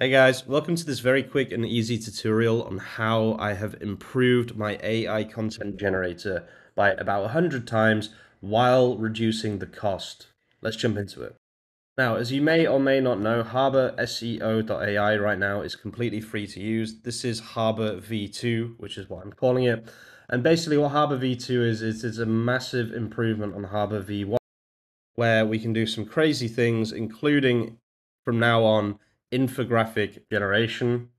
Hey guys, welcome to this very quick and easy tutorial on how I have improved my AI content generator by about 100 times while reducing the cost. Let's jump into it. Now, as you may or may not know, Harbor SEO.ai right now is completely free to use. This is Harbor V2, which is what I'm calling it. And basically what Harbor V2 is, is it's a massive improvement on Harbor V1, where we can do some crazy things, including from now on, infographic generation.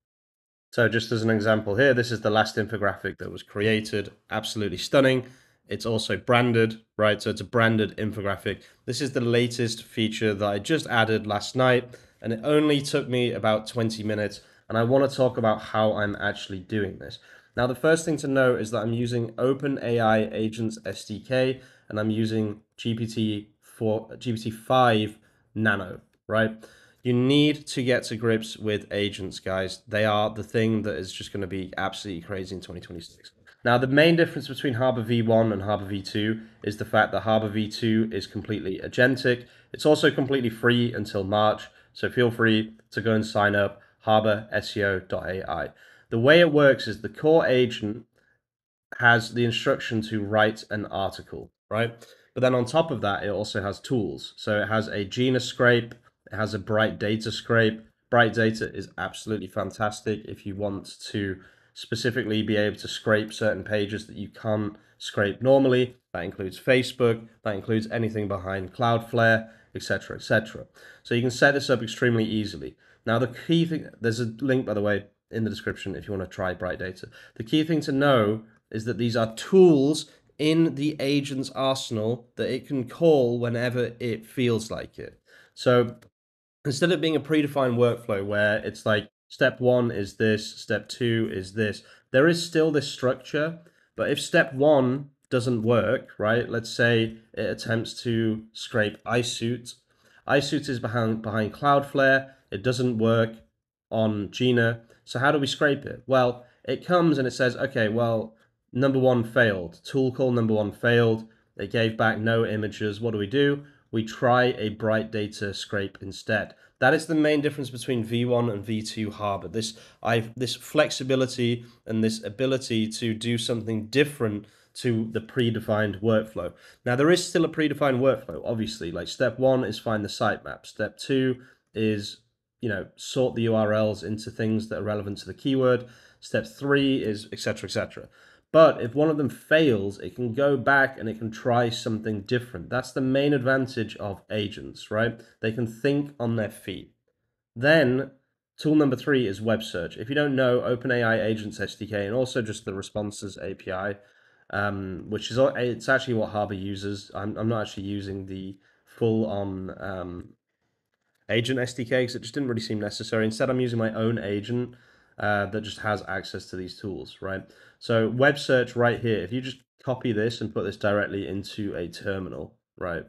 So just as an example here, this is the last infographic that was created. Absolutely stunning. It's also branded, right? So it's a branded infographic. This is the latest feature that I just added last night, and it only took me about 20 minutes. And I want to talk about how I'm actually doing this. Now, the first thing to know is that I'm using OpenAI Agents SDK, and I'm using GPT 4, GPT-5 Nano, right? You need to get to grips with agents, guys. They are the thing that is just going to be absolutely crazy in 2026. Now, the main difference between Harbor v1 and Harbor v2 is the fact that Harbor v2 is completely agentic. It's also completely free until March, so feel free to go and sign up harborseo.ai. The way it works is the core agent has the instruction to write an article, right? But then on top of that, it also has tools. So it has a Jina scrape, it has a bright data scrape. Bright data is absolutely fantastic if you want to specifically be able to scrape certain pages that you can't scrape normally. That includes Facebook, that includes anything behind Cloudflare, etc., etc. So you can set this up extremely easily. Now, the key thing, there's a link, by the way, in the description if you want to try Bright Data. The key thing to know is that these are tools in the agent's arsenal that it can call whenever it feels like it. So instead of being a predefined workflow where it's like step one is this, step two is this, there is still this structure. But if step one doesn't work, right? Let's say it attempts to scrape iSuit. iSuit is behind behind Cloudflare. It doesn't work on Jina. So how do we scrape it? Well, it comes and it says, okay, well, number one failed. Tool call number one failed. It gave back no images. What do we do? We try a bright data scrape instead. That is the main difference between V1 and V2 Harbor. This I've this flexibility and this ability to do something different to the predefined workflow. Now there is still a predefined workflow, obviously. Like step one is find the sitemap. Step two is you know sort the URLs into things that are relevant to the keyword. Step three is etc. etc. But if one of them fails, it can go back and it can try something different. That's the main advantage of agents, right? They can think on their feet. Then, tool number three is web search. If you don't know, OpenAI Agents SDK and also just the Responses API, um, which is it's actually what Harbor uses. I'm, I'm not actually using the full on um, agent SDK because it just didn't really seem necessary. Instead, I'm using my own agent uh, that just has access to these tools, right? So web search right here, if you just copy this and put this directly into a terminal, right,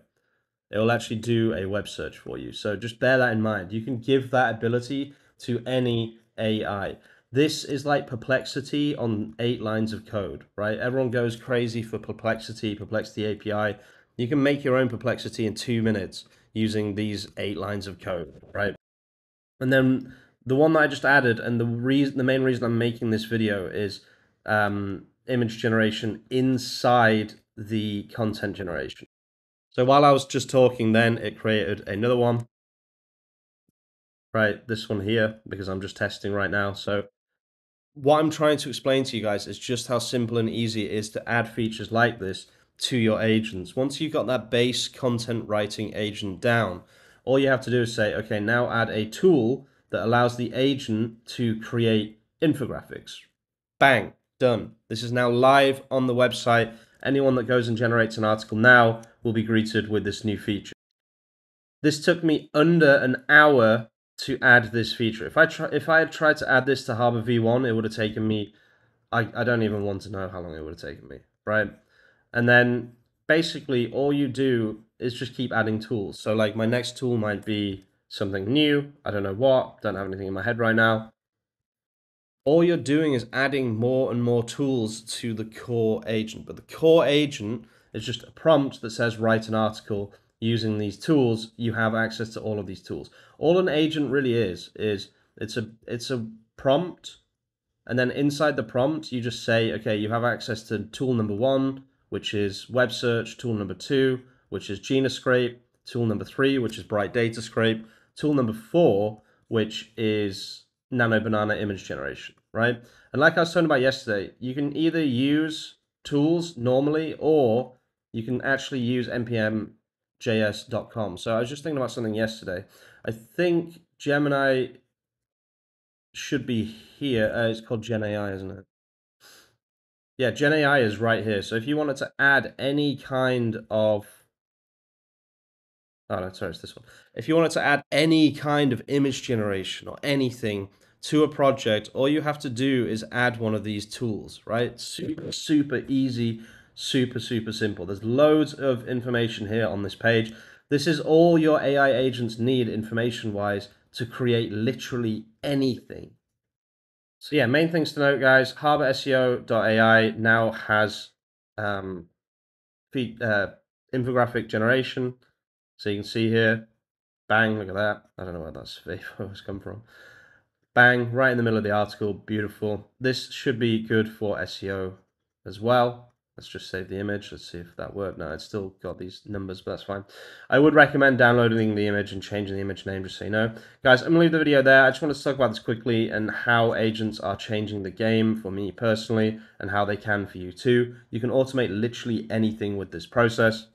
it will actually do a web search for you. So just bear that in mind. You can give that ability to any AI. This is like perplexity on eight lines of code, right? Everyone goes crazy for perplexity, perplexity API. You can make your own perplexity in two minutes using these eight lines of code, right? And then the one that I just added, and the reason, the main reason I'm making this video is um, image generation inside the content generation. So while I was just talking, then it created another one. Right, this one here, because I'm just testing right now. So what I'm trying to explain to you guys is just how simple and easy it is to add features like this to your agents. Once you've got that base content writing agent down, all you have to do is say, okay, now add a tool that allows the agent to create infographics. Bang, done. This is now live on the website. Anyone that goes and generates an article now will be greeted with this new feature. This took me under an hour to add this feature. If I try, if I had tried to add this to Harbor V1, it would have taken me. I, I don't even want to know how long it would have taken me, right? And then basically all you do is just keep adding tools. So like my next tool might be something new. I don't know what. Don't have anything in my head right now. All you're doing is adding more and more tools to the core agent. But the core agent is just a prompt that says write an article using these tools. You have access to all of these tools. All an agent really is is It's a it's a prompt, and then inside the prompt you just say, okay, you have access to tool number one, which is web search. Tool number two, which is Jina Scrape. Tool number three, which is Bright Data Scrape. Tool number four, which is Nano Banana image generation, right? And like I was talking about yesterday, you can either use tools normally or you can actually use npmjs.com. So I was just thinking about something yesterday. I think Gemini should be here. Uh, it's called Gen AI, isn't it? Yeah, Gen AI is right here. So if you wanted to add any kind of Oh no, sorry, it's this one. If you wanted to add any kind of image generation or anything to a project, all you have to do is add one of these tools, right? Super, super easy, super, super simple. There's loads of information here on this page. This is all your AI agents need information-wise to create literally anything. So yeah, main things to note, guys, HarborSEO.ai now has um, uh, infographic generation. So you can see here, bang, look at that. I don't know where that's photos come from. Bang, right in the middle of the article, beautiful. This should be good for SEO as well. Let's just save the image. Let's see if that worked. No, it's still got these numbers, but that's fine. I would recommend downloading the image and changing the image name, just so you know. Guys, I'm going to leave the video there. I just want to talk about this quickly and how agents are changing the game for me personally and how they can for you too. You can automate literally anything with this process.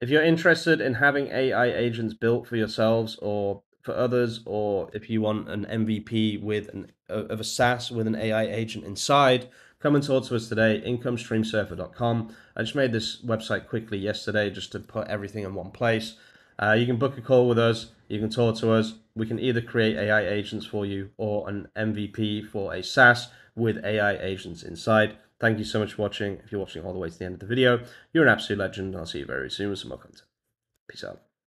If you're interested in having AI agents built for yourselves or for others, or if you want an MVP with an of a SaaS with an AI agent inside, come and talk to us today. IncomeStreamSurfer.com. I just made this website quickly yesterday just to put everything in one place. Uh, you can book a call with us. You can talk to us. We can either create AI agents for you or an MVP for a SaaS with AI agents inside. Thank you so much for watching. If you're watching all the way to the end of the video, you're an absolute legend. I'll see you very soon with some more content. Peace out.